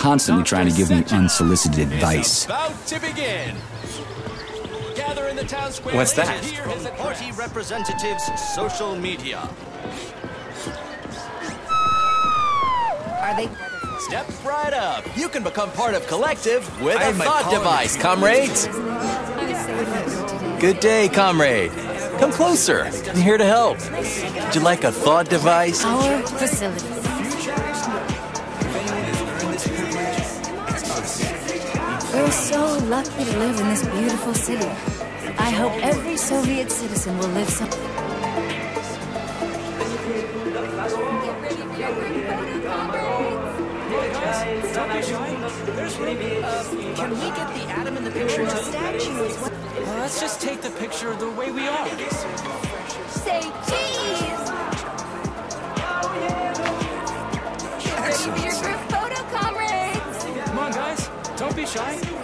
constantly trying to give me unsolicited advice. About to begin. Gather in the town square What's that? to hear his party representatives' social media. Are they? Step right up. You can become part of Collective with I a had my thought device, comrades. Good day, comrade. Come closer. I'm here to help. Would you like a thought device? Our facilities. We're so lucky to live in this beautiful city. I hope every Soviet citizen will live some. Can we get the atom in the picture too? Statues. What? let's just take the picture the way we are. Be shy.